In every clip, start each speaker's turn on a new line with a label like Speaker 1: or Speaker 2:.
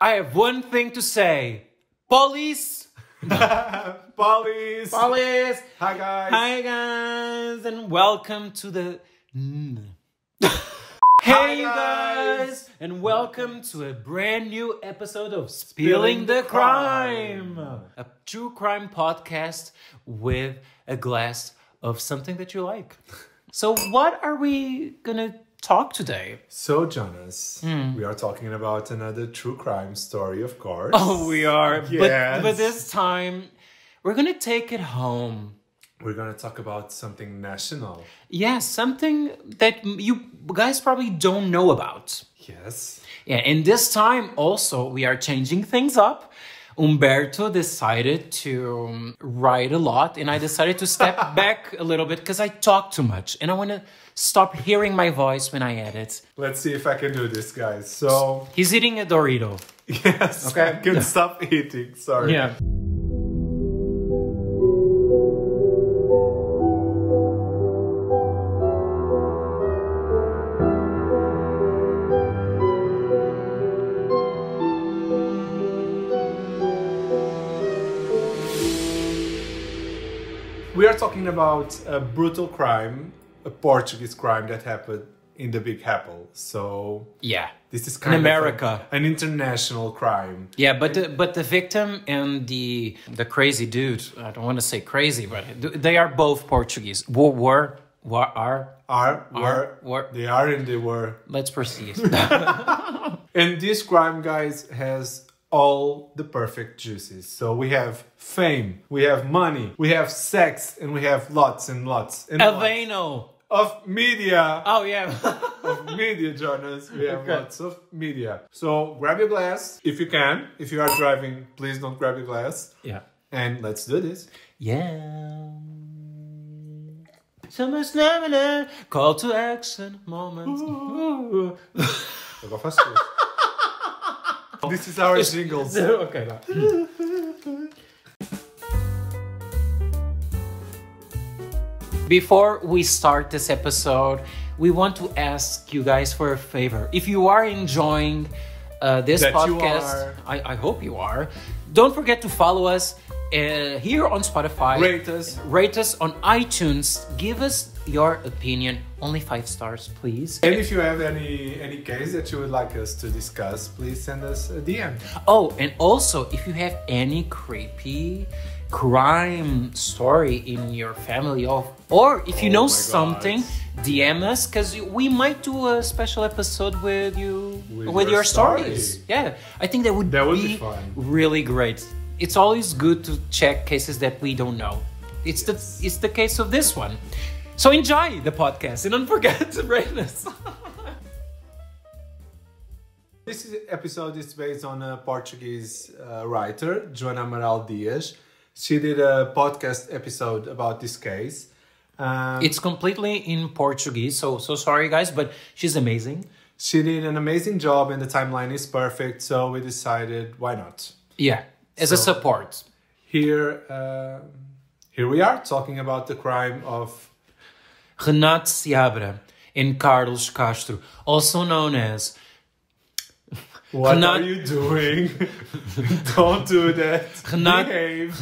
Speaker 1: I have one thing to say. Police!
Speaker 2: Police!
Speaker 1: Police!
Speaker 2: Hi guys!
Speaker 1: Hi guys and welcome to the Mm.
Speaker 2: Hi,
Speaker 1: Hey
Speaker 2: guys.
Speaker 1: guys and welcome to a brand new episode of Spilling the Crime, a true crime podcast with a glass of something that you like. So what are we going to talk today?
Speaker 2: So, Jonas, we are talking about another true crime story, of course.
Speaker 1: Oh, we are. But,
Speaker 2: Yes.
Speaker 1: but this time, we're going to take it home.
Speaker 2: We're gonna talk about something national.
Speaker 1: Yeah, something that you guys probably don't know about.
Speaker 2: Yes.
Speaker 1: Yeah, and this time also we are changing things up. Humberto decided to um, write a lot, and I decided to step back a little bit because I talk too much, and I want to stop hearing my voice when I edit.
Speaker 2: Let's see if I can do this, guys. So,
Speaker 1: He's eating a Dorito.
Speaker 2: yes,
Speaker 1: Okay.
Speaker 2: I can stop eating. Sorry.
Speaker 1: Yeah.
Speaker 2: We are talking about a brutal crime, a Portuguese crime that happened in the Big Apple. So,
Speaker 1: Yeah.
Speaker 2: this is kind of
Speaker 1: America.
Speaker 2: an international crime.
Speaker 1: Yeah, but the, but the victim and the the crazy dude, I don't want to say crazy, but they are both Portuguese. Were, were, were are.
Speaker 2: Are, were,
Speaker 1: were.
Speaker 2: they are and they were.
Speaker 1: Let's proceed.
Speaker 2: And this crime, guys, has all the perfect juices. So we have fame, we have money, we have sex, and we have lots and lots and lots
Speaker 1: Aveno.
Speaker 2: Of media.
Speaker 1: Oh yeah.
Speaker 2: Of media, Jonas. We have
Speaker 1: Okay.
Speaker 2: lots of media. So grab your glass if you can. If you are driving, please don't grab your glass.
Speaker 1: yeah.
Speaker 2: And let's do this.
Speaker 1: Yeah. Summer's never Call to action moments. Ooh.
Speaker 2: Isso. This is our jingles.
Speaker 1: okay. Before we start this episode, we want to ask you guys for a favor. If you are enjoying uh, this
Speaker 2: That
Speaker 1: podcast. I, I hope you are. Don't forget to follow us uh, here on Spotify.
Speaker 2: Rate us.
Speaker 1: Rate us on iTunes. Give us your opinion. Only five stars, please.
Speaker 2: And if you have any any case that you would like us to discuss, please send us a DM.
Speaker 1: Oh, and also, if you have any creepy crime story in your family, or, or if you
Speaker 2: Oh
Speaker 1: know something, DM us because we might do a special episode with you
Speaker 2: With
Speaker 1: with,
Speaker 2: your
Speaker 1: your, stories.
Speaker 2: story.
Speaker 1: Yeah, I think that would
Speaker 2: That would
Speaker 1: be,
Speaker 2: be
Speaker 1: really great. It's always good to check cases that we don't know. It's the it's the case of this one. So enjoy the podcast and don't forget to rate us.
Speaker 2: This episode is based on a Portuguese uh, writer, Joana Amaral Dias. She did a podcast episode about this case. Um,
Speaker 1: it's completely in Portuguese, so so sorry guys, but she's amazing.
Speaker 2: she did an amazing job, and the timeline is perfect. So we decided, why not?
Speaker 1: Yeah, as a support.
Speaker 2: Here, uh, here we are talking about the crime of
Speaker 1: Renato Seabra and Carlos Castro, also known as
Speaker 2: what
Speaker 1: Renat-
Speaker 2: are you doing? Don't do that. Behave.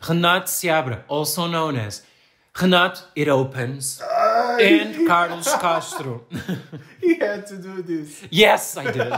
Speaker 1: Renato, Seabra, also known as Renato It Opens, and Carlos Castro.
Speaker 2: He had to do this.
Speaker 1: yes, I did.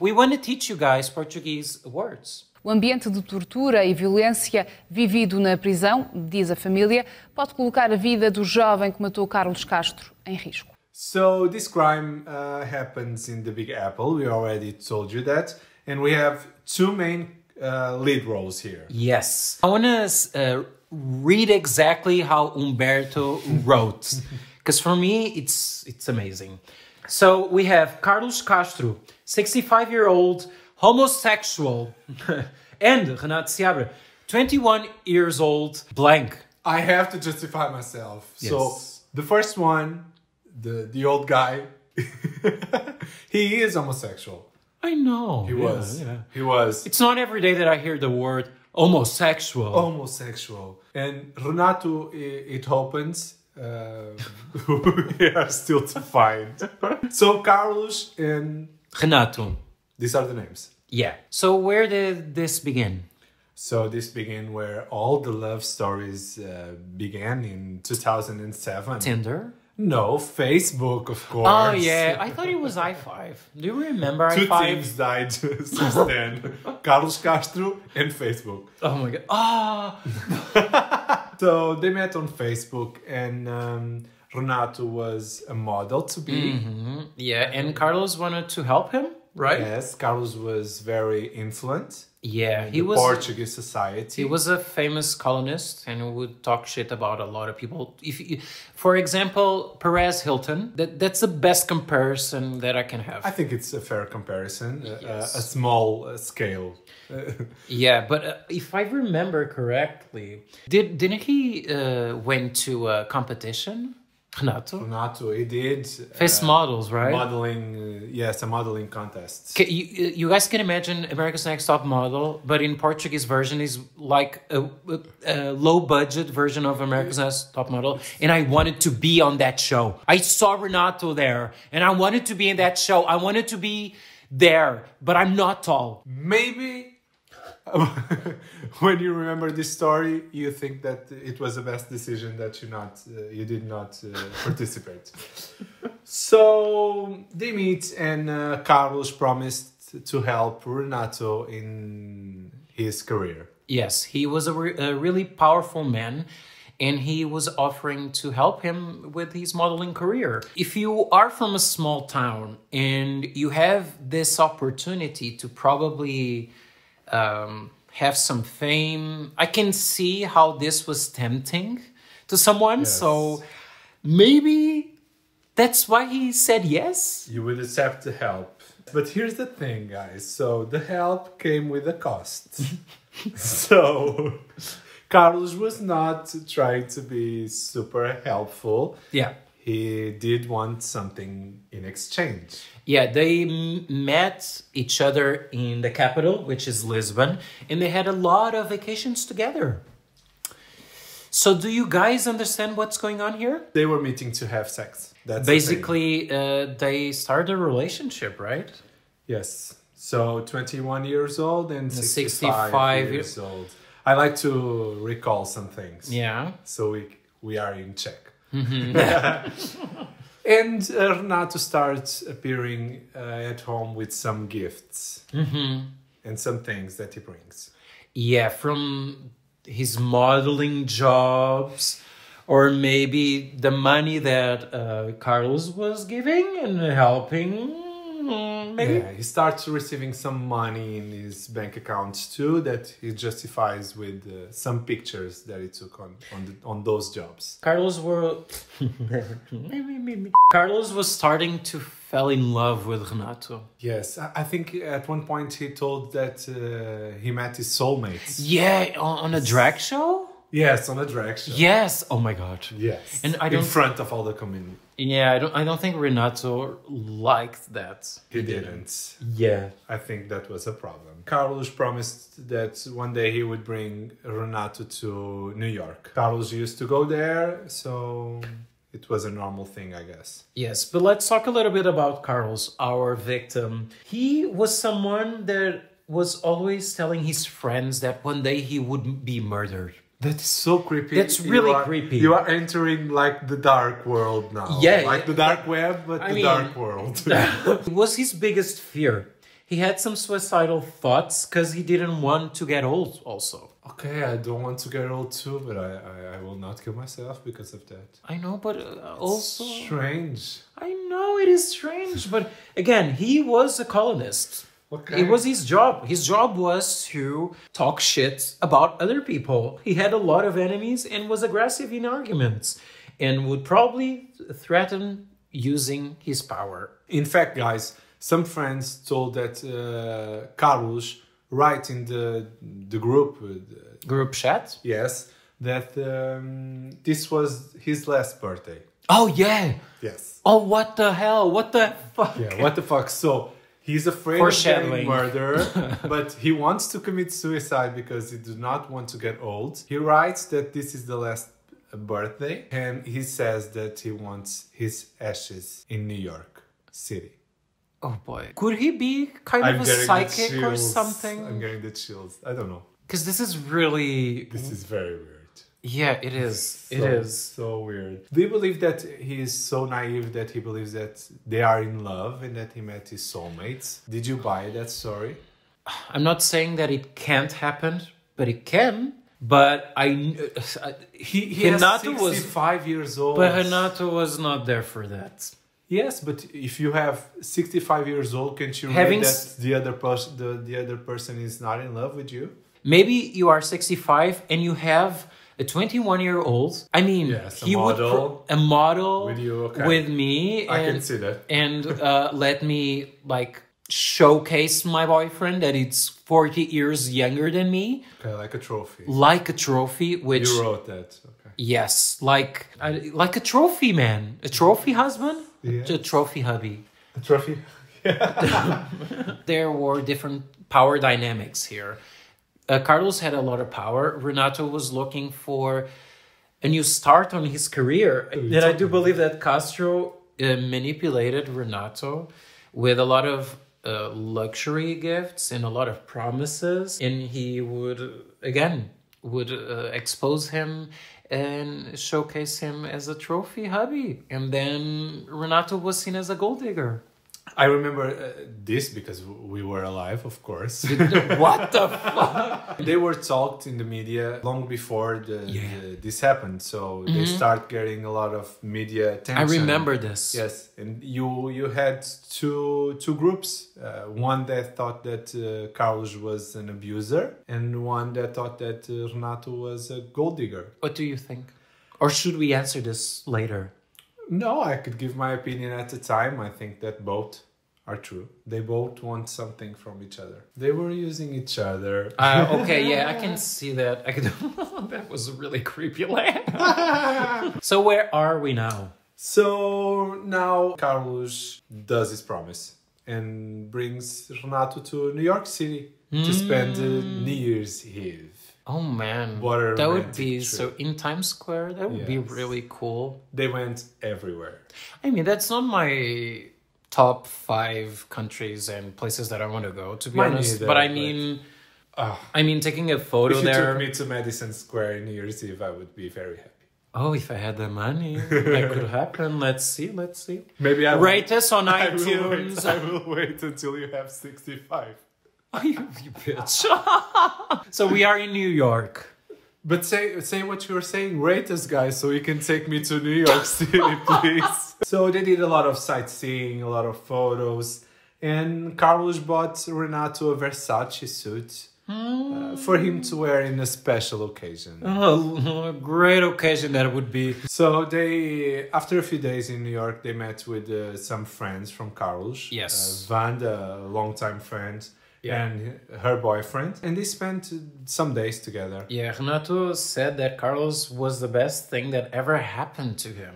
Speaker 1: we want to teach you guys Portuguese words.
Speaker 3: O ambiente de tortura e violência vivido na prisão, diz a família, pode colocar a vida do jovem que matou Carlos Castro em risco.
Speaker 2: So this crime uh, happens in the Big Apple. We already told you that, and we have two main uh, lead roles here.
Speaker 1: Yes. I want to uh, read exactly how Humberto wrote, because for me it's it's amazing. So we have Carlos Castro, 65 year old homosexual, and Renato Seabra, 21 years old, blank.
Speaker 2: I have to justify myself.
Speaker 1: Yes.
Speaker 2: So the first one, the the old guy, he is homosexual.
Speaker 1: I know.
Speaker 2: He
Speaker 1: yeah,
Speaker 2: was.
Speaker 1: yeah.
Speaker 2: He was
Speaker 1: It's not every day that I hear the word homosexual.
Speaker 2: homosexual. And Renato, i- it opens. Uh, we are still to find. So Carlos and
Speaker 1: Renato.
Speaker 2: These are the names.
Speaker 1: Yeah. So where did this begin?
Speaker 2: So this began where all the love stories uh, began in 2007.
Speaker 1: Tinder.
Speaker 2: No, Facebook, of course.
Speaker 1: Oh yeah, I thought it was i five. Do you remember
Speaker 2: Two
Speaker 1: i five?
Speaker 2: Two teams died since then. Carlos Castro and Facebook.
Speaker 1: Oh my god. Ah.
Speaker 2: So they met on Facebook, and um, Renato was a model to be.
Speaker 1: Mhm. Yeah, and Carlos wanted to help him, right?
Speaker 2: Yes, Carlos was very influent
Speaker 1: Yeah, he was.
Speaker 2: Portuguese society.
Speaker 1: He was a famous colonist and would talk shit about a lot of people. If, you, for example, Perez Hilton, that, that's the best comparison that I can have.
Speaker 2: I think it's a fair comparison, a- a, a small uh, scale.
Speaker 1: Yeah, but uh, if I remember correctly, did didn't he uh, went to a competition? Renato,
Speaker 2: Renato, he did
Speaker 1: face
Speaker 2: uh,
Speaker 1: models, right?
Speaker 2: modeling. Uh, yes, a modeling contest.
Speaker 1: You, you guys can imagine America's Next Top Model, but in Portuguese version is like a, a, a low budget version of America's Next Top Model, and I wanted to be on that show. I saw Renato there, and I wanted to be in that show. I wanted to be there, but I'm not tall.
Speaker 2: Maybe when you remember this story, you think that it was the best decision that you not uh, you did not uh, participate. So they meet, and uh, Carlos promised to help Renato in his career.
Speaker 1: Yes, he was a, re- a really powerful man. And he was offering to help him with his modeling career. If you are from a small town and you have this opportunity to probably um, have some fame, I can see how this was tempting to someone.
Speaker 2: Yes.
Speaker 1: So maybe that's why he said yes.
Speaker 2: You would accept the help. But here's the thing, guys. So the help came with a cost. so Carlos was not trying to be super helpful.
Speaker 1: Yeah.
Speaker 2: He did want something in exchange.
Speaker 1: Yeah, they m- met each other in the capital, which is Lisbon, and they had a lot of vacations together. So, do you guys understand what's going on here?
Speaker 2: They were meeting to have sex. That's the.
Speaker 1: Basically, uh, they started a relationship, right?
Speaker 2: Yes. So 21 years old and 65,
Speaker 1: 65
Speaker 2: years old. I like to recall some things.
Speaker 1: Yeah.
Speaker 2: So we we are in check.
Speaker 1: Mm-hmm.
Speaker 2: and Renato starts appearing uh, at home with some gifts
Speaker 1: Mm-hmm.
Speaker 2: and some things that he brings.
Speaker 1: Yeah, from his modeling jobs, or maybe the money that uh, Carlos was giving and helping. Mm, Maybe.
Speaker 2: Yeah, he starts receiving some money in his bank accounts too that he justifies with uh, some pictures that he took on on, the, on those jobs.
Speaker 1: Carlos were Carlos was starting to fell in love with Renato.
Speaker 2: Yes, I I think at one point he told that uh, he met his soulmates.
Speaker 1: Yeah, on, on a drag show.
Speaker 2: Yes, on a drag show.
Speaker 1: Yes. Oh my god.
Speaker 2: Yes,
Speaker 1: And I
Speaker 2: in
Speaker 1: don't- in
Speaker 2: front of all the community.
Speaker 1: Yeah, I don't. I don't think Renato liked that.
Speaker 2: He didn't.
Speaker 1: Yeah.
Speaker 2: I think that was a problem. Carlos promised that one day he would bring Renato to New York. Carlos used to go there, so it was a normal thing, I guess.
Speaker 1: Yes, but let's talk a little bit about Carlos, our victim. He was someone that was always telling his friends that one day he would be murdered.
Speaker 2: That's so creepy.
Speaker 1: That's
Speaker 2: You
Speaker 1: really
Speaker 2: are-
Speaker 1: creepy.
Speaker 2: You are entering like the dark world now.
Speaker 1: Yeah,
Speaker 2: like the dark web, but
Speaker 1: I
Speaker 2: the
Speaker 1: mean-
Speaker 2: dark world.
Speaker 1: it was his biggest fear. He had some suicidal thoughts because he didn't want to get old, also.
Speaker 2: okay, I don't want to get old too, but I, I, I will not kill myself because of that.
Speaker 1: I know, but uh, also.
Speaker 2: strange.
Speaker 1: I know it is strange, but again, he was a colonist. It was his job. His job was to talk shit about other people. He had a lot of enemies and was aggressive in arguments and would probably threaten using his power.
Speaker 2: In fact, guys, some friends told that uh, Carlos, right in the the group, uh,
Speaker 1: Group chat?
Speaker 2: yes, that um, this was his last birthday.
Speaker 1: Oh, yeah.
Speaker 2: Yes.
Speaker 1: Oh, what the hell? What the fuck?
Speaker 2: Yeah. What the fuck? So he's afraid of getting murder, but he wants to commit suicide because he does not want to get old. He writes that this is the last birthday, and he says that he wants his ashes in New York City.
Speaker 1: Oh boy. Could he be kind
Speaker 2: I'm
Speaker 1: of a psychic or something?
Speaker 2: I'm getting the chills. I don't know.
Speaker 1: Because this is really.
Speaker 2: This is very weird.
Speaker 1: Yeah, it is. It
Speaker 2: So-
Speaker 1: is.
Speaker 2: so weird. Do you believe that he is so naive that he believes that they are in love and that he met his soulmates? Did you buy that story?
Speaker 1: I'm not saying that it can't happen, but it can. But I. uh,
Speaker 2: He, he
Speaker 1: Renato
Speaker 2: is
Speaker 1: was-
Speaker 2: 65 years old.
Speaker 1: But Renato was not there for that.
Speaker 2: Yes, but if you have 65 years old, can't you
Speaker 1: Having
Speaker 2: read that the other person the, the other person is not in love with you?
Speaker 1: Maybe you are 65 and you have a 21 year old. I mean,
Speaker 2: Yes, a
Speaker 1: he would
Speaker 2: model.
Speaker 1: pro- a model
Speaker 2: With you, okay.
Speaker 1: with me,
Speaker 2: I
Speaker 1: and,
Speaker 2: can see that.
Speaker 1: and uh, let me like showcase my boyfriend that it's 40 years younger than me,
Speaker 2: Okay, like a trophy.
Speaker 1: like a trophy. Which
Speaker 2: You wrote that. Okay.
Speaker 1: yes, like I- like a trophy man, a trophy husband,
Speaker 2: Yeah.
Speaker 1: a trophy hubby.
Speaker 2: A trophy? Yeah.
Speaker 1: There were different power dynamics here. Uh, Carlos had a lot of power. Renato was looking for a new start on his career. And I do believe that Castro uh, manipulated Renato with a lot of uh, luxury gifts and a lot of promises. And he would, again, would uh, expose him and showcase him as a trophy hubby. And then Renato was seen as a gold digger.
Speaker 2: I remember uh, this because we were alive, of course.
Speaker 1: what the fuck?
Speaker 2: they were talked in the media long before the,
Speaker 1: Yeah. Mm-hmm.
Speaker 2: the- this happened, so they start getting a lot of media attention.
Speaker 1: I remember this.
Speaker 2: Yes, and you you had two two groups. Uh, one that thought that uh, Carlos was an abuser, and one that thought that uh, Renato was a gold digger.
Speaker 1: What do you think? Or should we answer this later?
Speaker 2: No, I could give my opinion at the time. I think that both are true. They both want something from each other. They were using each other.
Speaker 1: Uh, okay, yeah, I can see that. I could. that was a really creepy laugh. so where are we now?
Speaker 2: So now Carlos does his promise and brings Renato to New York City to spend uh, New Year's Eve.
Speaker 1: Oh man,
Speaker 2: What
Speaker 1: that would be
Speaker 2: trip.
Speaker 1: so in Times Square. That would be really cool.
Speaker 2: They went everywhere.
Speaker 1: I mean, that's not my top five countries and places that I want to go. To be
Speaker 2: Mine
Speaker 1: honest,
Speaker 2: neither,
Speaker 1: but I
Speaker 2: but-
Speaker 1: mean,
Speaker 2: Ah.
Speaker 1: I mean, taking a photo
Speaker 2: if you
Speaker 1: there.
Speaker 2: took me to Madison Square in New Year's Eve, I would be very happy.
Speaker 1: Oh, if I had the money, that could happen. Let's see. Let's see.
Speaker 2: Maybe I will-
Speaker 1: Rate us on
Speaker 2: I will,
Speaker 1: iTunes.
Speaker 2: wait, I will wait until you have 65.
Speaker 1: Oh, you, you bitch. so we are in New York.
Speaker 2: But say say what you're saying. Rate us, guys, so you can take me to New York City, please. so they did a lot of sightseeing, a lot of photos, and Carlos bought Renato a Versace suit uh, for him to wear in a special occasion.
Speaker 1: Oh, a great occasion that would be.
Speaker 2: So they, after a few days in New York, they met with uh, some friends from Carlos.
Speaker 1: Yes.
Speaker 2: Uh, Vanda, a longtime friend,
Speaker 1: Yeah.
Speaker 2: and her boyfriend, and they spent some days together.
Speaker 1: Yeah, Renato said that Carlos was the best thing that ever happened to him.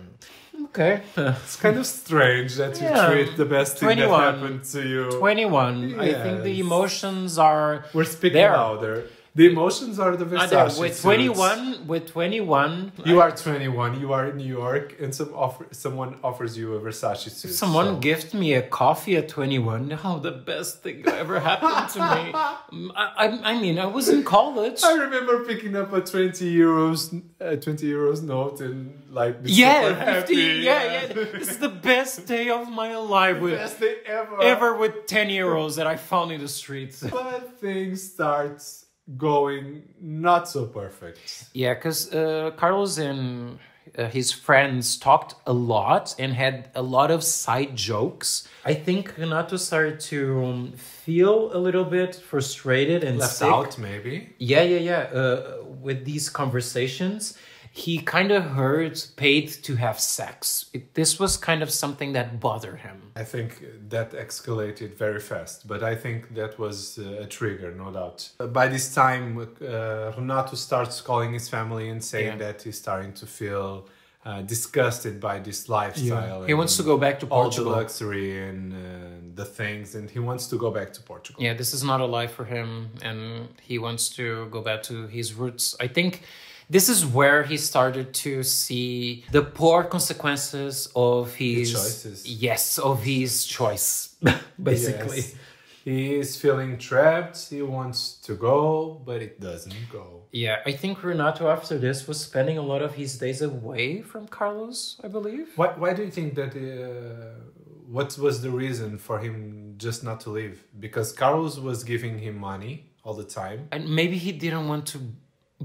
Speaker 1: Okay.
Speaker 2: It's kind of strange that you
Speaker 1: Yeah.
Speaker 2: treat the best thing that
Speaker 1: 21.
Speaker 2: happened to you.
Speaker 1: 21. I think the emotions are.
Speaker 2: We're speaking
Speaker 1: There.
Speaker 2: louder. The emotions are the. Versace
Speaker 1: With
Speaker 2: suits.
Speaker 1: 21, with 21,
Speaker 2: You are 21. You are in New York, and some offer, someone offers you a Versace suit.
Speaker 1: Someone
Speaker 2: so-
Speaker 1: gifted me a coffee at 21. Oh, the best thing ever happened to me. Um, I, I, I mean, I was in college.
Speaker 2: I remember picking up a 20 euros, a 20 euros note and like
Speaker 1: Yeah,
Speaker 2: happy.
Speaker 1: 50, yeah, yeah. This is the best day of my life with
Speaker 2: Best day ever.
Speaker 1: ever with 10 euros that I found in the streets.
Speaker 2: But things starts going not so perfect.
Speaker 1: Yeah, because uh, Carlos and uh, his friends talked a lot and had a lot of side jokes. I think Renato started to um, feel a little bit frustrated and
Speaker 2: Left
Speaker 1: sick.
Speaker 2: out, maybe.
Speaker 1: Yeah, yeah, yeah. Uh, with these conversations, he kind of heard paid to have sex. It, this was kind of something that bothered him.
Speaker 2: I think that escalated very fast, but I think that was uh, a trigger, no doubt. Uh, By this time, uh, Renato starts calling his family and saying
Speaker 1: Yeah.
Speaker 2: that he's starting to feel uh, disgusted by this lifestyle.
Speaker 1: He wants to go back to Portugal.
Speaker 2: all the
Speaker 1: Portugal.
Speaker 2: luxury and uh, the things, and he wants to go back to Portugal.
Speaker 1: Yeah, this is not a life for him, and he wants to go back to his roots. I think this is where he started to see the poor consequences of his
Speaker 2: choices.
Speaker 1: yes of his choice basically
Speaker 2: Yes. He is feeling trapped. He wants to go, but it doesn't go.
Speaker 1: yeah i think renato after this was spending a lot of his days away from carlos i believe
Speaker 2: Why, why do you think that? Uh, what was the reason for him just not to leave? Because Carlos was giving him money all the time.
Speaker 1: and maybe he didn't want to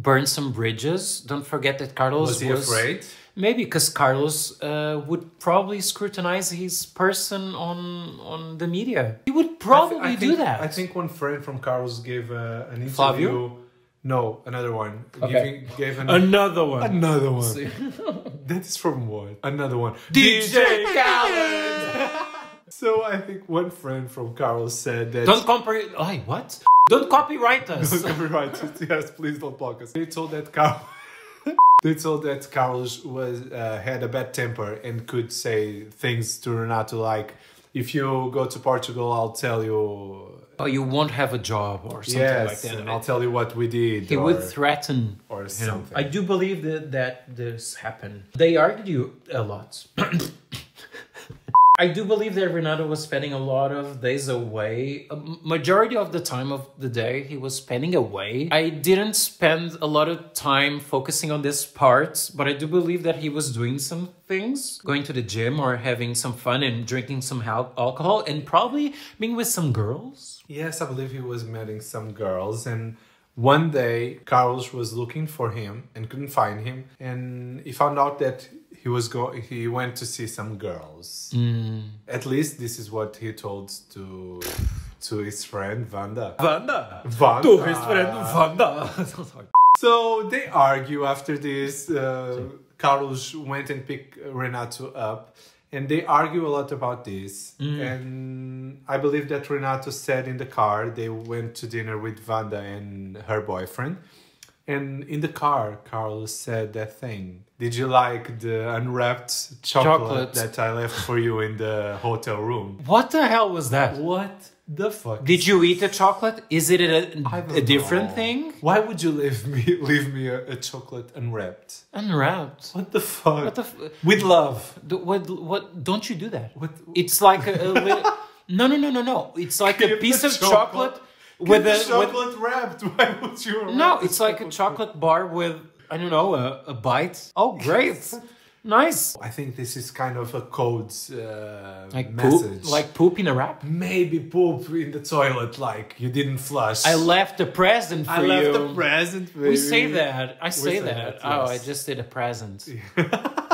Speaker 1: burn some bridges don't forget that carlos
Speaker 2: Was he afraid?
Speaker 1: Maybe because Carlos uh, would probably scrutinize his person on on the media. He would probably
Speaker 2: I thi- I
Speaker 1: do
Speaker 2: think-
Speaker 1: that.
Speaker 2: I think one friend from Carlos gave uh, an interview.
Speaker 1: Flavio?
Speaker 2: No, another one.
Speaker 1: Okay.
Speaker 2: Giving, gave an,
Speaker 1: Another one.
Speaker 2: another one. that is from what? Another one.
Speaker 1: DJ Khaled.
Speaker 2: So I think one friend from Carlos said that.
Speaker 1: Don't compare. Oh, what? Don't copyright us.
Speaker 2: Don't copyright it. Yes, please don't block us. They told that Carl. they told that Carlos was uh, had a bad temper and could say things to Renato like, "If you go to Portugal, I'll tell you."
Speaker 1: oh, you won't have a job or something
Speaker 2: yes,
Speaker 1: like that.
Speaker 2: and I'll tell you what we did.
Speaker 1: he
Speaker 2: or,
Speaker 1: would threaten
Speaker 2: or
Speaker 1: you know.
Speaker 2: something.
Speaker 1: I do believe that that this happened. They argue a lot. I do believe that Renato was spending a lot of days away. A majority of the time of the day, he was spending away. I didn't spend a lot of time focusing on this part, but I do believe that he was doing some things, going to the gym or having some fun and drinking some al- alcohol and probably being with some girls.
Speaker 2: Yes, I believe he was meeting some girls, and one day Carlos was looking for him and couldn't find him, and he found out that he was go he went to see some girls. At least this is what he told to to his friend Vanda.
Speaker 1: Vanda!
Speaker 2: Vanda.
Speaker 1: To his friend Vanda!
Speaker 2: So they argue after this. Uh, Carlos went and picked Renato up, and they argue a lot about this. And I believe that Renato said in the car they went to dinner with Vanda and her boyfriend. And in the car, Carlos said that thing. Did you like the unwrapped chocolate,
Speaker 1: Chocolate.
Speaker 2: that I left for you in the hotel room?
Speaker 1: what the hell was that?
Speaker 2: What the fuck?
Speaker 1: Did you eat the chocolate? Is it a, a different
Speaker 2: know.
Speaker 1: thing?
Speaker 2: Why would you leave me leave me a, a chocolate unwrapped?
Speaker 1: Unwrapped.
Speaker 2: What the fuck?
Speaker 1: What the? F-
Speaker 2: With love.
Speaker 1: what? What? Don't you do that?
Speaker 2: What?
Speaker 1: It's like a, a little. No, no, no, no, no. It's like a piece of
Speaker 2: chocolate-
Speaker 1: chocolate with a. With,
Speaker 2: chocolate wrapped. Why would you?
Speaker 1: no, it's like a chocolate bar with I don't know a, a bite. Oh, great, nice.
Speaker 2: I think this is kind of a code uh,
Speaker 1: Like
Speaker 2: message.
Speaker 1: poop, like poop in a wrap.
Speaker 2: maybe poop in the toilet, like you didn't flush.
Speaker 1: I left a present for
Speaker 2: I left
Speaker 1: you.
Speaker 2: the present.
Speaker 1: we say that. I say
Speaker 2: say
Speaker 1: that.
Speaker 2: that,
Speaker 1: Oh, I just did a present.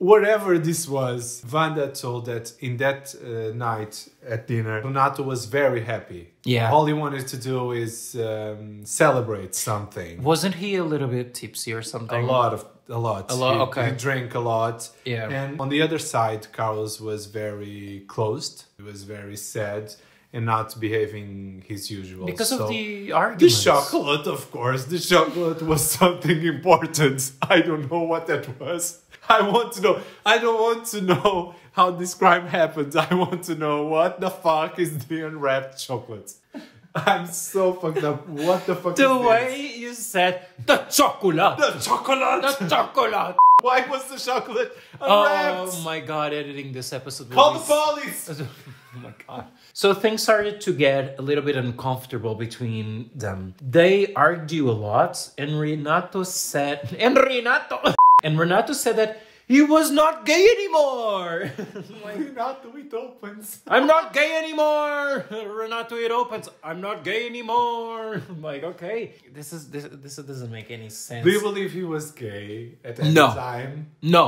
Speaker 2: Whatever this was, Vanda told that in that uh, night at dinner, Renato was very happy.
Speaker 1: Yeah.
Speaker 2: All he wanted to do is um, celebrate something.
Speaker 1: Wasn't he a little bit tipsy or something?
Speaker 2: A lot of a lot.
Speaker 1: A lot,
Speaker 2: He-
Speaker 1: okay.
Speaker 2: He drank a lot.
Speaker 1: Yeah.
Speaker 2: And on the other side, Carlos was very closed. He was very sad and not behaving his usual.
Speaker 1: Because
Speaker 2: So-
Speaker 1: of the
Speaker 2: the chocolate, of course. The chocolate was something important. I don't know what that was. I want to know. I don't want to know how this crime happened. I want to know what the fuck is the unwrapped chocolate. I'm so fucked up. What the fuck
Speaker 1: The way you said the chocolate.
Speaker 2: The chocolate.
Speaker 1: The chocolate.
Speaker 2: Why was the chocolate oh unwrapped?
Speaker 1: Oh my god, editing this episode.
Speaker 2: Call the police.
Speaker 1: Oh my god. So things started to get a little bit uncomfortable between them. They argue a lot, and Renato said, and Renato, and Renato said that he was not gay anymore.
Speaker 2: Renato, it opens.
Speaker 1: I'm not gay anymore. Renato, it opens. I'm not gay anymore. I'm like, okay, this is this this doesn't make any sense.
Speaker 2: Do you believe he was gay at that
Speaker 1: No.
Speaker 2: time?
Speaker 1: No,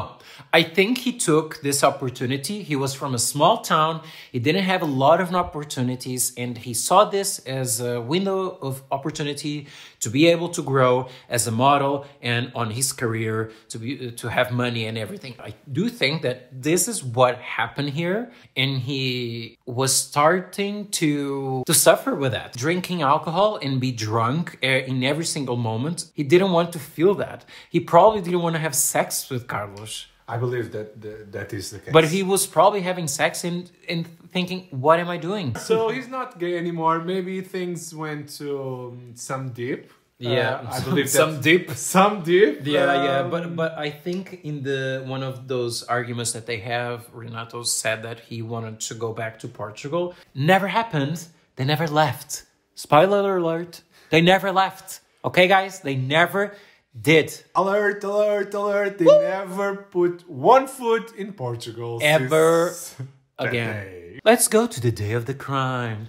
Speaker 1: I think he took this opportunity. He was from a small town. He didn't have a lot of opportunities, and he saw this as a window of opportunity to be able to grow as a model and on his career to be to have money and everything. I do think that this is what happened here, and he was starting to to suffer with that, drinking alcohol and be drunk uh, in every single moment. He didn't want to feel that. He probably didn't want to have sex with Carlos.
Speaker 2: I believe that that, that is the case.
Speaker 1: But he was probably having sex and, and thinking, what am I doing?
Speaker 2: So he's not gay anymore. Maybe things went to um, some deep
Speaker 1: Yeah,
Speaker 2: Uh, I believe
Speaker 1: some deep.
Speaker 2: Some deep.
Speaker 1: Yeah, yeah,
Speaker 2: um,
Speaker 1: but but I think in the one of those arguments that they have, Renato said that he wanted to go back to Portugal. Never happened. They never left. Spoiler alert: they never left. Okay, guys, they never did
Speaker 2: Alert, alert, alert. They never put one foot in Portugal.
Speaker 1: Ever
Speaker 2: since
Speaker 1: again.
Speaker 2: day.
Speaker 1: Let's go to the day of the crime.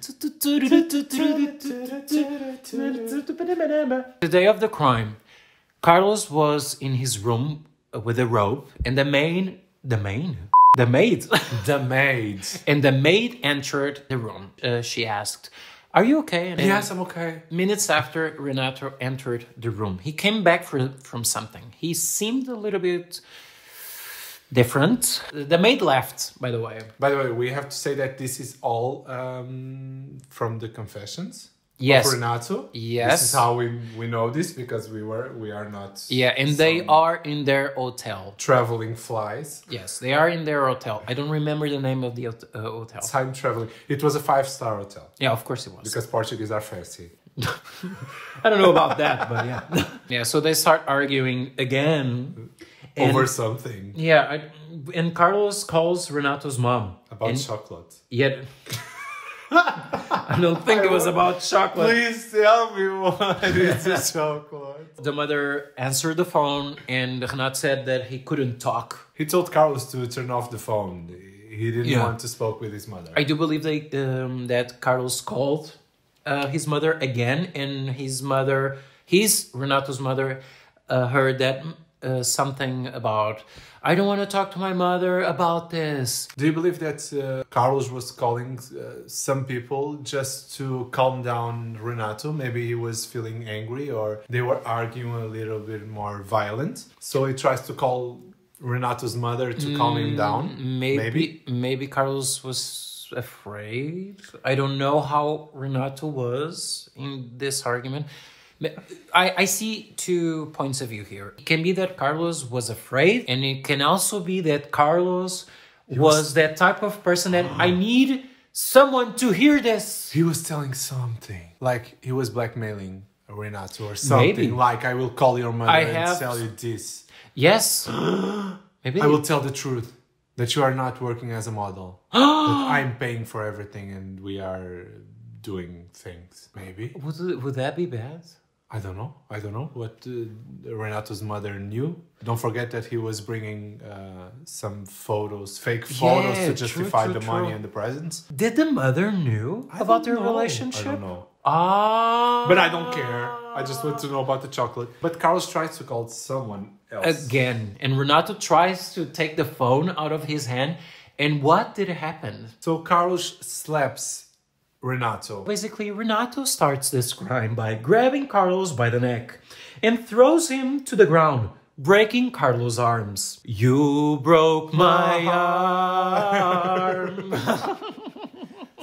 Speaker 1: The day of the crime. Carlos was in his room with a rope, and the maid, the maid, the maid,
Speaker 2: The maid.
Speaker 1: and the maid entered the room. Uh, she asked, "Are you okay?" And
Speaker 2: Yes, I'm okay.
Speaker 1: Minutes after Renato entered the room, he came back for, from something. He seemed a little bit different. The maid left, by the way.
Speaker 2: By the way, we have to say that this is all um, from the confessions.
Speaker 1: Yes.
Speaker 2: Of Renato.
Speaker 1: Yes.
Speaker 2: This is how we, we know this because we were we are not.
Speaker 1: Yeah, and they are in their hotel.
Speaker 2: traveling flies.
Speaker 1: Yes, they are in their hotel. I don't remember the name of the uh, hotel.
Speaker 2: Time traveling. It was a five star hotel
Speaker 1: Yeah, of course it was.
Speaker 2: because Portuguese are fancy.
Speaker 1: I don't know about that, but yeah. yeah, so they start arguing again. And-
Speaker 2: over something
Speaker 1: Yeah, I, and Carlos calls Renato's mom.
Speaker 2: about
Speaker 1: and
Speaker 2: chocolate.
Speaker 1: Yet, I don't think it was about chocolate.
Speaker 2: Please tell me what is a chocolate.
Speaker 1: The mother answered the phone, and Renato said that he couldn't talk.
Speaker 2: He told Carlos to turn off the phone. He didn't
Speaker 1: Yeah.
Speaker 2: want to spoke with his mother.
Speaker 1: I do believe they, um, that Carlos called uh, his mother again, and his mother, his Renato's mother, uh, heard that uh, something about, I don't want to talk to my mother about this.
Speaker 2: Do you believe that uh, Carlos was calling uh, some people just to calm down Renato? Maybe he was feeling angry or they were arguing a little bit more violent. So he tries to call Renato's mother to calm him down.
Speaker 1: Maybe, maybe, Carlos was afraid. I don't know how Renato was in this argument. I, I see two points of view here. It can be that Carlos was afraid, and it can also be that Carlos was, that type of person that I need someone to hear this.
Speaker 2: He was telling something. Like he was blackmailing Renato or something.
Speaker 1: Maybe.
Speaker 2: Like, I will call your mother
Speaker 1: I
Speaker 2: and
Speaker 1: have-
Speaker 2: tell you this.
Speaker 1: Yes. Maybe.
Speaker 2: I will tell the truth that you are not working as a model. that I'm paying for everything and we are doing things. Maybe.
Speaker 1: Would, would that be bad?
Speaker 2: I don't know. I don't know what uh, Renato's mother knew. Don't forget that he was bringing uh, some photos, fake photos
Speaker 1: Yeah,
Speaker 2: to justify
Speaker 1: true,
Speaker 2: the money
Speaker 1: true.
Speaker 2: and the presents.
Speaker 1: Did the mother knew
Speaker 2: I
Speaker 1: about their
Speaker 2: know.
Speaker 1: relationship?
Speaker 2: I don't know.
Speaker 1: Ah.
Speaker 2: But I don't care. I just want to know about the chocolate. But Carlos tries to call someone else.
Speaker 1: again and renato tries to take the phone out of his hand and what did happen
Speaker 2: So Carlos slaps Renato.
Speaker 1: basically renato starts this crime by grabbing carlos by the neck and throws him to the ground breaking carlos arms you broke my arm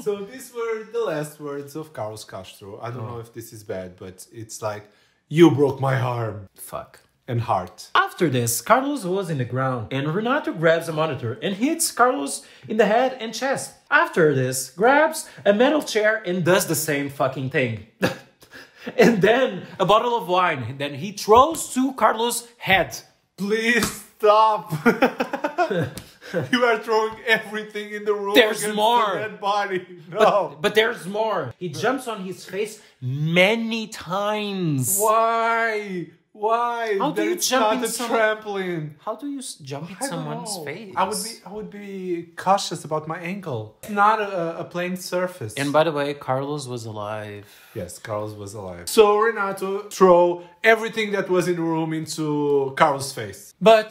Speaker 2: So these were the last words of Carlos Castro. I don't know oh. if this is bad, but it's like, you broke my arm
Speaker 1: fuck
Speaker 2: and heart.
Speaker 1: After this, Carlos was in the ground, and Renato grabs a monitor and hits Carlos in the head and chest. After this, grabs a metal chair and does the same fucking thing. and then a bottle of wine. Then he throws to Carlos' head.
Speaker 2: Please stop. you are throwing everything in the room.
Speaker 1: There's more.
Speaker 2: The dead body. No.
Speaker 1: But, but there's more. He jumps on his face many times.
Speaker 2: Why? Why?
Speaker 1: How do you jump in
Speaker 2: a
Speaker 1: some-
Speaker 2: trampoline.
Speaker 1: How do you jump in someone's
Speaker 2: know.
Speaker 1: face?
Speaker 2: I would be I would be cautious about my ankle. It's not a, a plain surface.
Speaker 1: And by the way, Carlos was alive.
Speaker 2: yes, Carlos was alive. So Renato throw everything that was in the room into Carlos' face. But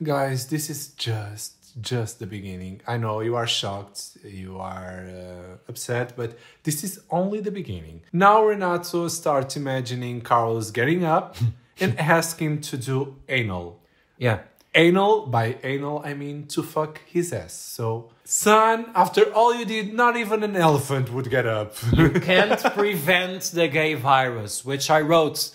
Speaker 2: guys, this is just just the beginning. I know you are shocked, you are uh, upset, but this is only the beginning. Now Renato starts imagining Carlos getting up and ask him to do anal.
Speaker 1: Yeah.
Speaker 2: Anal, by anal, I mean to fuck his ass. So, son, after all you did, not even an elephant would get up.
Speaker 1: You can't prevent the gay virus, which I wrote.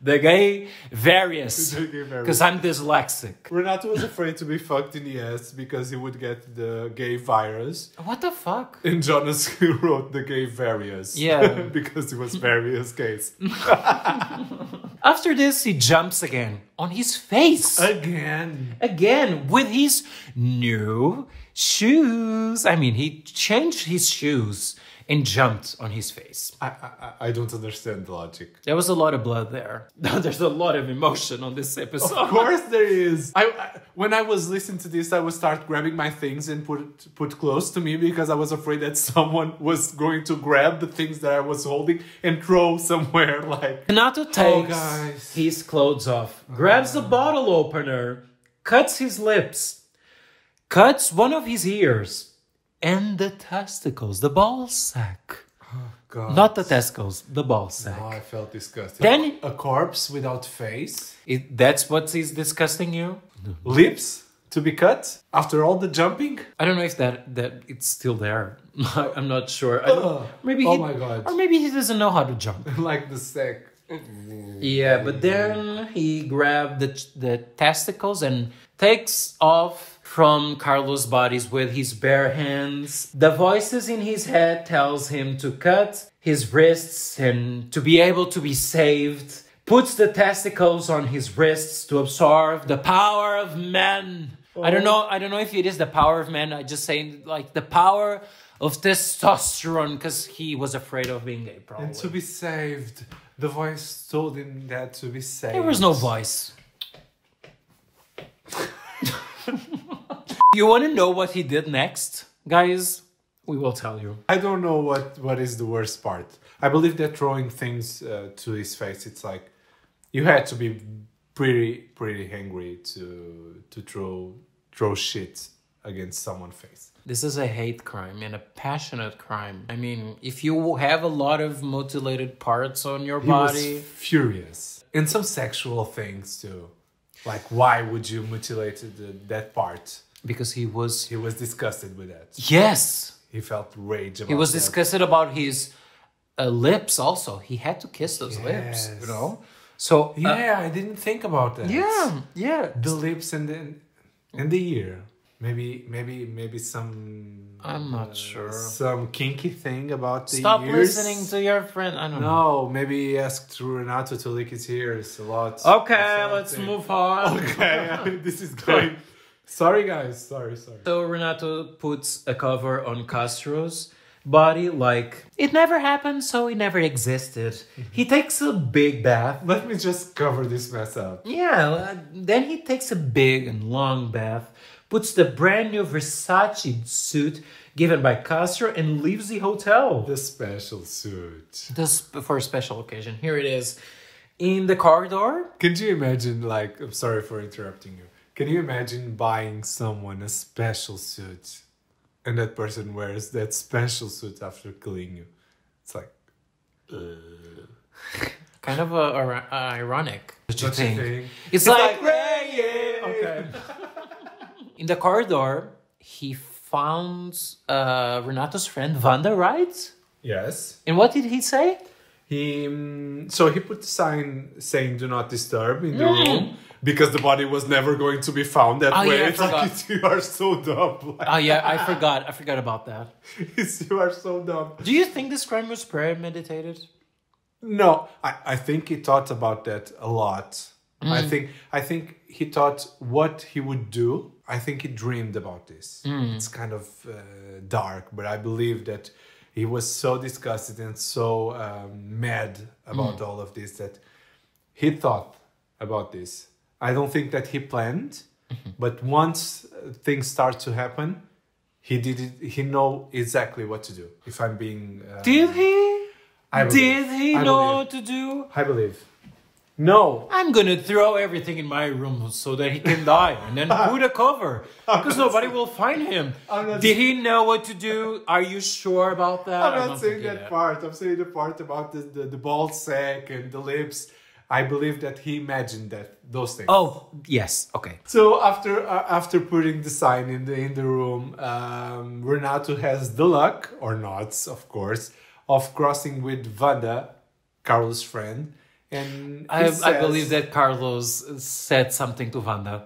Speaker 1: The gay various.
Speaker 2: The gay various.
Speaker 1: Because I'm dyslexic.
Speaker 2: Renato was afraid to be fucked in the ass because he would get the gay virus.
Speaker 1: What the fuck?
Speaker 2: And Jonas wrote the gay various.
Speaker 1: Yeah.
Speaker 2: because it was various gays.
Speaker 1: After this, he jumps again on his face.
Speaker 2: Again.
Speaker 1: again with his new shoes. I mean, he changed his shoes and jumped on his face.
Speaker 2: I, I, I don't understand the logic.
Speaker 1: There was a lot of blood there. There's a lot of emotion on this episode.
Speaker 2: Of course there is. I, I when I was listening to this, I would start grabbing my things and put put close to me because I was afraid that someone was going to grab the things that I was holding and throw somewhere. Like
Speaker 1: Renato oh, takes
Speaker 2: guys.
Speaker 1: his clothes off, grabs the uh-huh. bottle opener, cuts his lips, cuts one of his ears, and the testicles, the ball sack.
Speaker 2: Oh, God.
Speaker 1: Not the testicles, the ball oh, sack.
Speaker 2: Oh, I felt disgusting.
Speaker 1: Then-
Speaker 2: a corpse without face,
Speaker 1: It, that's what is disgusting you?
Speaker 2: lips to be cut after all the jumping.
Speaker 1: I don't know if that that it's still there. I'm not sure. Don't-
Speaker 2: oh,
Speaker 1: maybe
Speaker 2: Oh
Speaker 1: he,
Speaker 2: my God.
Speaker 1: or maybe he doesn't know how to jump.
Speaker 2: like the sack.
Speaker 1: Yeah, but then he grabbed the the testicles and takes off from Carlos' bodies with his bare hands. The voices in his head tells him to cut his wrists and to be able to be saved. Puts the testicles on his wrists to absorb the power of men. I don't know. I don't know if it is the power of men. I just say like the power of testosterone because he was afraid of being gay. Probably
Speaker 2: And to be saved. The voice told him that to be saved.
Speaker 1: There was no voice. you want to know what he did next, guys? We will tell you.
Speaker 2: I don't know what what is the worst part. I believe that throwing things uh, to his face, it's like you had to be pretty pretty angry to to throw throw shit against someone's face.
Speaker 1: This is a hate crime and a passionate crime. I mean, if you have a lot of mutilated parts on your
Speaker 2: He
Speaker 1: body,
Speaker 2: furious, and some sexual things too. Like, why would you mutilate the, that part?
Speaker 1: Because he was.
Speaker 2: He was disgusted with that.
Speaker 1: Yes!
Speaker 2: He felt rage about
Speaker 1: He was
Speaker 2: that.
Speaker 1: disgusted about his uh, lips also. He had to kiss those lips, you know? So, uh,
Speaker 2: Yeah, I didn't think about that.
Speaker 1: yeah, yeah.
Speaker 2: the lips and the and the ear. Maybe maybe maybe some.
Speaker 1: I'm not
Speaker 2: uh,
Speaker 1: sure.
Speaker 2: Some kinky thing about the
Speaker 1: Stop
Speaker 2: ears.
Speaker 1: listening to your friend. I don't know.
Speaker 2: No, maybe ask Renato to lick his ears a lot.
Speaker 1: Okay, let's move on.
Speaker 2: Okay, this is going. Sorry, guys. Sorry, sorry.
Speaker 1: So Renato puts a cover on Castro's body, like it never happened, so it never existed. Mm-hmm. He takes a big bath.
Speaker 2: Let me just cover this mess up.
Speaker 1: Yeah, then he takes a big and long bath, puts the brand new Versace suit given by Castro, and leaves the hotel.
Speaker 2: The special suit.
Speaker 1: This for a special occasion. Here it is. In the corridor,
Speaker 2: Can you imagine, like, I'm sorry for interrupting you. Can you imagine buying someone a special suit and that person wears that special suit after killing you? It's like,
Speaker 1: kind of uh, ir- ironic. What you
Speaker 2: Don't you
Speaker 1: think?
Speaker 2: think?
Speaker 1: It's,
Speaker 2: It's
Speaker 1: like,
Speaker 2: like, "Ray!"
Speaker 1: okay. In the corridor, he found uh, Renato's friend Vanda, right?
Speaker 2: yes.
Speaker 1: And what did he say?
Speaker 2: He mm, so he put the sign saying "Do not disturb" in the
Speaker 1: Mm.
Speaker 2: room because the body was never going to be found that
Speaker 1: Oh,
Speaker 2: way.
Speaker 1: yeah, I
Speaker 2: it's like you are so dumb. Like,
Speaker 1: Oh yeah, I forgot. I forgot about that.
Speaker 2: you are so dumb.
Speaker 1: Do you think this crime was premeditated?
Speaker 2: No, I, I think he thought about that a lot. I
Speaker 1: Mm.
Speaker 2: think I think he thought what he would do. I think he dreamed about this.
Speaker 1: Mm.
Speaker 2: It's kind of uh, dark, but I believe that he was so disgusted and so um, mad about
Speaker 1: Mm.
Speaker 2: all of this that he thought about this. I don't think that he planned,
Speaker 1: Mm-hmm.
Speaker 2: but once uh, things start to happen, he did it. He know exactly what to do. If I'm being, uh,
Speaker 1: Did he?
Speaker 2: I believe.
Speaker 1: Did he
Speaker 2: I
Speaker 1: know
Speaker 2: believe.
Speaker 1: what to do?
Speaker 2: I believe. No,
Speaker 1: I'm gonna throw everything in my room so that he can die and then put a cover because nobody will find him.
Speaker 2: I'm not-
Speaker 1: Did he know what to do? Are you sure about that?
Speaker 2: I'm not
Speaker 1: don't
Speaker 2: saying
Speaker 1: think
Speaker 2: that part. I'm saying the part about the, the, the bald sack and the lips. I believe that he imagined that those things.
Speaker 1: Oh yes, okay.
Speaker 2: So after uh, after putting the sign in the in the room, um, Renato has the luck or not, of course, of crossing with Vanda, Carlos' friend, And
Speaker 1: I,
Speaker 2: he
Speaker 1: I
Speaker 2: says-
Speaker 1: believe that Carlos said something to Vanda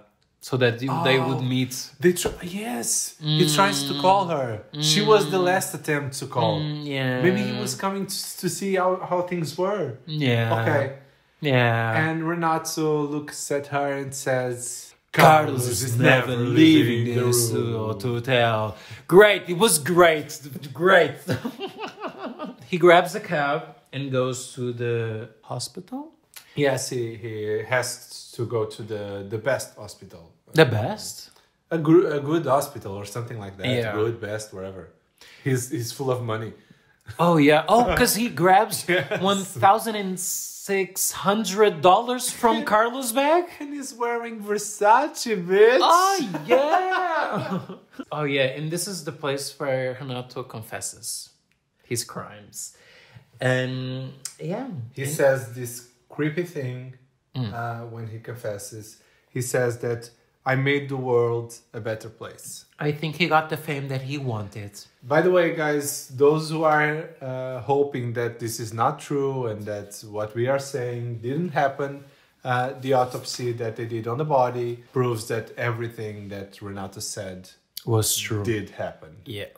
Speaker 1: so that you, they would
Speaker 2: Oh.
Speaker 1: meet.
Speaker 2: They tr- yes, he tries to call her. She was the last attempt to call.
Speaker 1: Mm, yeah.
Speaker 2: Maybe he was coming to, to see how, how things were.
Speaker 1: Yeah.
Speaker 2: Okay.
Speaker 1: Yeah.
Speaker 2: And Renato looks at her and says,
Speaker 1: Carlos is never leaving this uh, hotel. Great. It was great. Great. he grabs a cab and goes to the hospital.
Speaker 2: Yes, he, he has to go to the, the best hospital.
Speaker 1: The best.
Speaker 2: A, gr- a good hospital or something like that.
Speaker 1: Yeah.
Speaker 2: Good, best, wherever. He's, he's full of money.
Speaker 1: Oh yeah. Oh, because he grabs
Speaker 2: Yes.
Speaker 1: one thousand and six hundred dollars from Carlos' bag.
Speaker 2: And he's wearing Versace, bitch.
Speaker 1: Oh yeah. oh yeah, and this is the place where Renato confesses his crimes, and yeah,
Speaker 2: He says this creepy thing
Speaker 1: Mm.
Speaker 2: uh, when he confesses. He says that I made the world a better place.
Speaker 1: I think he got the fame that he wanted.
Speaker 2: By the way, guys, those who are uh, hoping that this is not true and that what we are saying didn't happen, uh, the autopsy that they did on the body proves that everything that Renato said
Speaker 1: Was true.
Speaker 2: did happen.
Speaker 1: Yeah.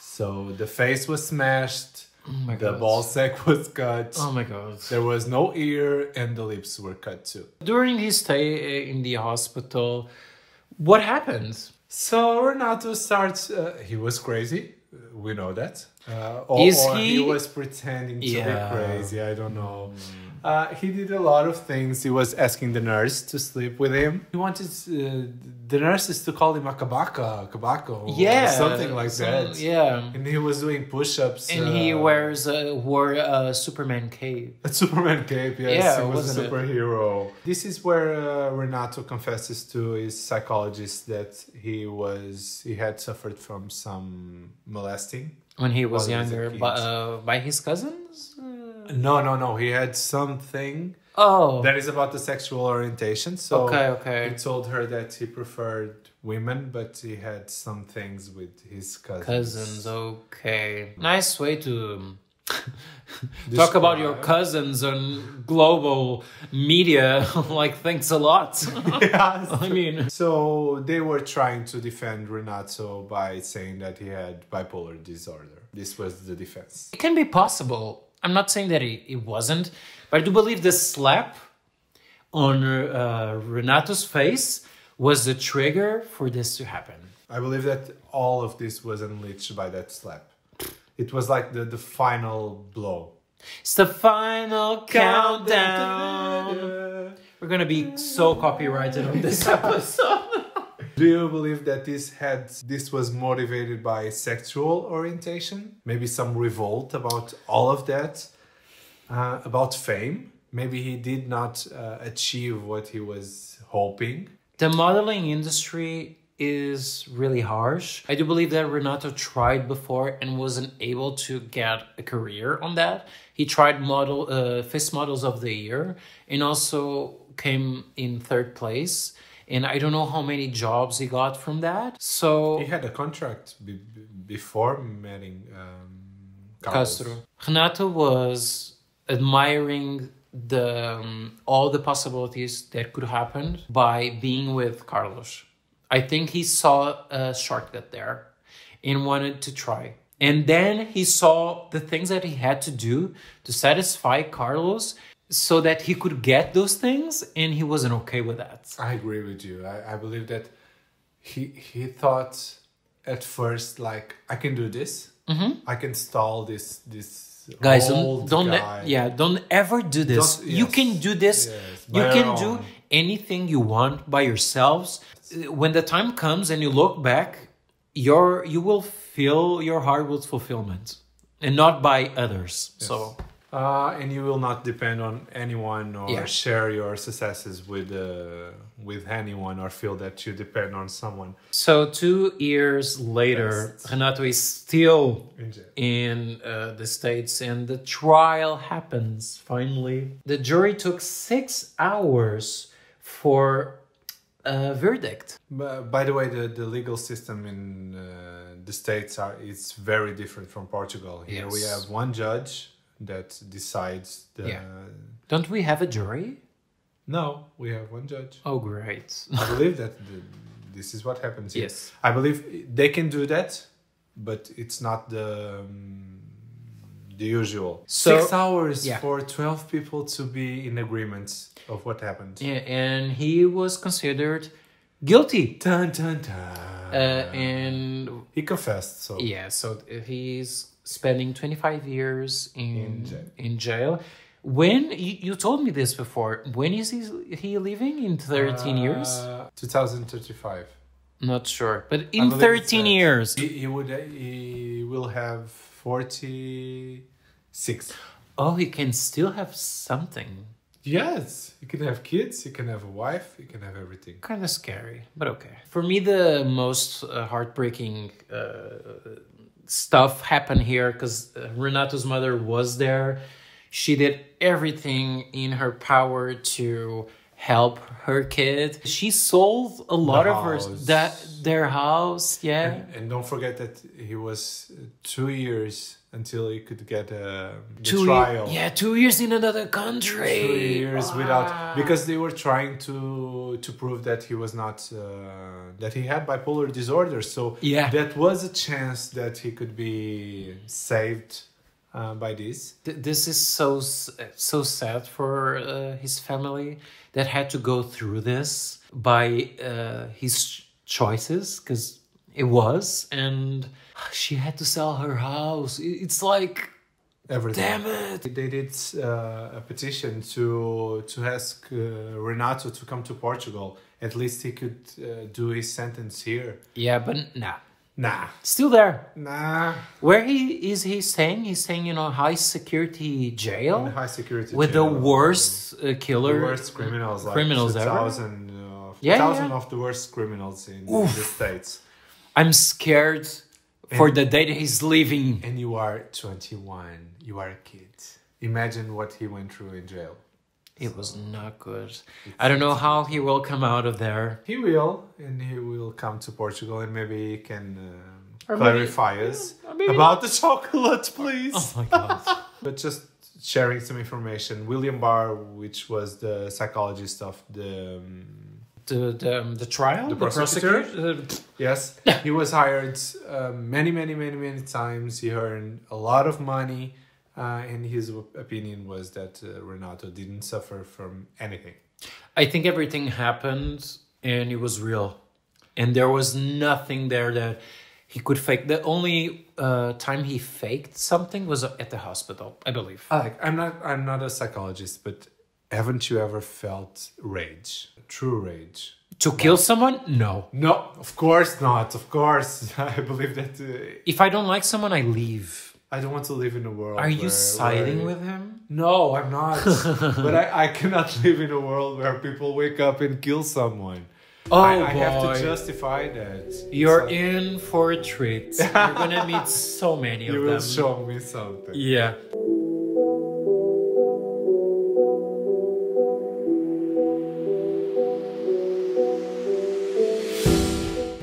Speaker 2: So the face was smashed,
Speaker 1: my
Speaker 2: the
Speaker 1: God.
Speaker 2: ball sack was cut.
Speaker 1: Oh my god.
Speaker 2: There was no ear and the lips were cut too.
Speaker 1: During his stay in the hospital, what happened?
Speaker 2: So Renato starts. Uh, he was crazy. We know that. Uh, or,
Speaker 1: Is
Speaker 2: or he...
Speaker 1: he-
Speaker 2: was pretending to
Speaker 1: Yeah.
Speaker 2: be crazy. I don't know. Uh, he did a lot of things. He was asking the nurse to sleep with him. He wanted uh, the nurses to call him a kabaka, kabako, or
Speaker 1: Yeah,
Speaker 2: something like
Speaker 1: some-
Speaker 2: that.
Speaker 1: Yeah.
Speaker 2: And he was doing push-ups.
Speaker 1: And he
Speaker 2: uh,
Speaker 1: wears a, wore a Superman cape.
Speaker 2: A Superman cape, yes.
Speaker 1: Yeah,
Speaker 2: he was a
Speaker 1: wasn't it?
Speaker 2: superhero. This is where uh, Renato confesses to his psychologist that he was he had suffered from some molesting.
Speaker 1: When he was
Speaker 2: While he was a
Speaker 1: younger, by, uh, by his cousins?
Speaker 2: No, no, no. He had something
Speaker 1: Oh.
Speaker 2: that is about the sexual orientation. So
Speaker 1: okay, okay.
Speaker 2: he told her that he preferred women, but he had some things with his cousins.
Speaker 1: Cousins, okay. Nice way to um, talk about your cousins on global media. like, thanks a lot.
Speaker 2: Yes.
Speaker 1: I mean,
Speaker 2: So they were trying to defend Renato by saying that he had bipolar disorder. This was the defense.
Speaker 1: it can be possible. I'm not saying that it, it wasn't, but I do believe the slap on uh, Renato's face was the trigger for this to happen.
Speaker 2: I believe that all of this was unleashed by that slap. It was like the, the final blow.
Speaker 1: It's the final countdown. We're gonna be so copyrighted on this episode.
Speaker 2: Do you believe that this had this was motivated by sexual orientation? Maybe some revolt about all of that, uh, about fame. Maybe he did not uh, achieve what he was hoping.
Speaker 1: the modeling industry is really harsh. I do believe that Renato tried before and wasn't able to get a career on that. He tried model uh, face models of the year and also came in third place. And I don't know how many jobs he got from that. So
Speaker 2: He had a contract be- be- before meeting um, Carlos.
Speaker 1: Castro. Renato was admiring the um, all the possibilities that could happen by being with Carlos. I think he saw a shortcut there and wanted to try. And then he saw the things that he had to do to satisfy Carlos so that he could get those things and he wasn't okay with that.
Speaker 2: I agree with you. I, I believe that he he thought at first like I can do this. I can stall this this
Speaker 1: Mm-hmm. Guys, don't,
Speaker 2: old
Speaker 1: don't
Speaker 2: guy.
Speaker 1: yeah, don't ever do this.
Speaker 2: Don't-
Speaker 1: You can do this.
Speaker 2: Yes,
Speaker 1: you can do anything you want by yourselves. When the time comes and you look back, your you will fill your heart with fulfillment and not by others. So
Speaker 2: Uh, and you will not depend on anyone or
Speaker 1: Yeah.
Speaker 2: share your successes with uh, with anyone or feel that you depend on someone.
Speaker 1: so 2 years later,
Speaker 2: Best.
Speaker 1: Renato is still
Speaker 2: In
Speaker 1: in uh, the states and the trial happens finally the jury took six hours for a verdict
Speaker 2: But by the way, the, the legal system in uh, the states are it's very different from Portugal. Here we have one judge that decides the
Speaker 1: Yeah. Don't we have a jury?
Speaker 2: No, we have one judge.
Speaker 1: Oh, great.
Speaker 2: I believe that the, this is what happens. Here.
Speaker 1: Yes.
Speaker 2: I believe they can do that, but it's not the um, the usual.
Speaker 1: So-
Speaker 2: Six hours
Speaker 1: yeah.
Speaker 2: for twelve people to be in agreement of what happened.
Speaker 1: Yeah, and he was considered guilty.
Speaker 2: Dun dun dun.
Speaker 1: Uh, and
Speaker 2: he confessed. So
Speaker 1: yeah, so he's spending 25 years in
Speaker 2: In jail.
Speaker 1: in jail. When you, you told me this before, when is he, he leaving in 13 years?
Speaker 2: Uh, 2035.
Speaker 1: Not sure, but in 13 years.
Speaker 2: He, he would. He will have 46.
Speaker 1: Oh, he can still have something.
Speaker 2: Yes, you can have kids. You can have a wife. You can have everything.
Speaker 1: Kind of scary, but okay. For me, the most uh, heartbreaking uh, stuff happened here because uh, Renato's mother was there. She did everything in her power to help her kid. She sold a lot of her that their house. Yeah,
Speaker 2: And, and don't forget that he was uh, two years until he could get a the
Speaker 1: two
Speaker 2: trial.
Speaker 1: yeah, two years in another country.
Speaker 2: Two years without because they were trying to to prove that he was not uh, that he had bipolar disorder. So
Speaker 1: Yeah.
Speaker 2: that was a chance that he could be saved uh, by this.
Speaker 1: Th- this is so so sad for uh, his family that had to go through this by uh, his choices because it was and she had to sell her house it's like
Speaker 2: Everything.
Speaker 1: damn it
Speaker 2: They did uh, a petition to to ask uh, Renato to come to Portugal. At least he could uh, do his sentence here.
Speaker 1: yeah but nah
Speaker 2: Nah,
Speaker 1: still there
Speaker 2: nah.
Speaker 1: where he is he staying he's staying in a high security
Speaker 2: In
Speaker 1: jail
Speaker 2: high security
Speaker 1: with
Speaker 2: jail.
Speaker 1: the worst uh, killer
Speaker 2: the worst criminals, like
Speaker 1: criminals ever?
Speaker 2: thousand, uh,
Speaker 1: Yeah,
Speaker 2: thousand
Speaker 1: yeah.
Speaker 2: of the worst criminals in
Speaker 1: Oof.
Speaker 2: the states.
Speaker 1: I'm scared for the day that he's leaving
Speaker 2: And you are 21. You are a kid. Imagine what he went through in jail.
Speaker 1: it was not good i don't know how he will come out of there
Speaker 2: He will, and he will come to Portugal, and maybe he can um,
Speaker 1: Or maybe-
Speaker 2: clarify us
Speaker 1: or maybe-
Speaker 2: about the chocolate, please.
Speaker 1: oh my god
Speaker 2: But just sharing some information. William Barr, which was the psychologist of the um,
Speaker 1: the the, um, the trial,
Speaker 2: The prosecutor?
Speaker 1: prosecutor?
Speaker 2: Yes, he was hired uh, many, many, many, many times. He earned a lot of money, uh, and his opinion was that uh, Renato didn't suffer from anything.
Speaker 1: I think everything happened and it was real, and there was nothing there that he could fake. The only uh, time he faked something was at the hospital, I believe.
Speaker 2: I'm not, I'm not a psychologist, but haven't you ever felt rage, true rage?
Speaker 1: to kill someone? No.
Speaker 2: No, of course not. Of course, I believe that. Uh,
Speaker 1: If I don't like someone, I leave.
Speaker 2: I don't want to live in a world.
Speaker 1: Are you
Speaker 2: where-
Speaker 1: siding
Speaker 2: where-
Speaker 1: with him?
Speaker 2: No, I'm not. but I, I cannot live in a world where people wake up and kill someone.
Speaker 1: Oh
Speaker 2: I, I have to justify that.
Speaker 1: You're
Speaker 2: So
Speaker 1: in for a treat. You're gonna meet so many of them.
Speaker 2: You will
Speaker 1: them.
Speaker 2: show me something.
Speaker 1: Yeah.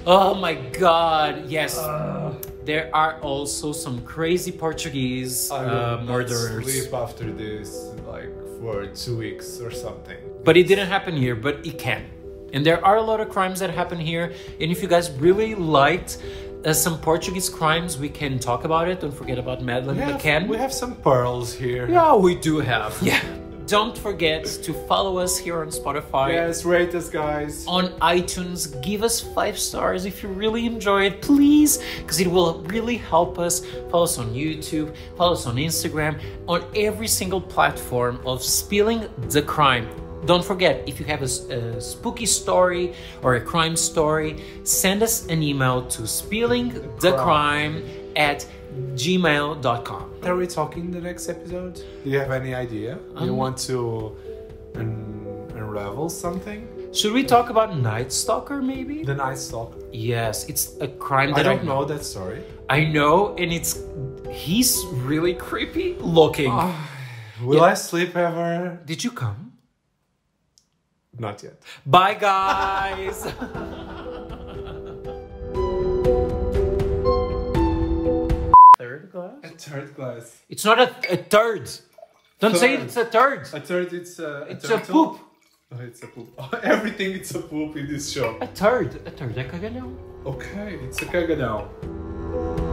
Speaker 1: Oh my god, yes. there are also some crazy Portuguese uh, murderers.
Speaker 2: sleep after this, like for two weeks or something.
Speaker 1: But it didn't happen here, but it can. And there are a lot of crimes that happen here. And if you guys really liked uh, some Portuguese crimes, we can talk about it. Don't forget about Madeleine
Speaker 2: We have,
Speaker 1: McCann.
Speaker 2: we have some pearls here.
Speaker 1: Yeah, we do have. Yeah. Don't forget to follow us here on Spotify.
Speaker 2: Yes, rate us, guys.
Speaker 1: On iTunes, give us five stars if you really enjoy it, please, because it will really help us. Follow us on YouTube, follow us on Instagram, on every single platform of Spilling the Crime. Don't forget, if you have a spooky story or a crime story, send us an email to spillingthecrime at gmail.com.
Speaker 2: Are we talking the next episode? Do you have any idea? you
Speaker 1: Um,
Speaker 2: want to un- unravel something?
Speaker 1: Should we talk about Night Stalker maybe?
Speaker 2: The Night Stalker.
Speaker 1: Yes, it's a crime
Speaker 2: I don't know that story.
Speaker 1: I know, and it's he's really creepy looking.
Speaker 2: Will I sleep ever?
Speaker 1: Did you come?
Speaker 2: Not yet.
Speaker 1: Bye, guys. Third glass?
Speaker 2: A third glass.
Speaker 1: It's not a, a third. Don't say it's a third.
Speaker 2: A third, it's a, a
Speaker 1: It's a poop.
Speaker 2: Oh, it's a poop. Oh, everything it's a poop in this show.
Speaker 1: A third. A third é cagalhão.
Speaker 2: Okay, it's a cagadão.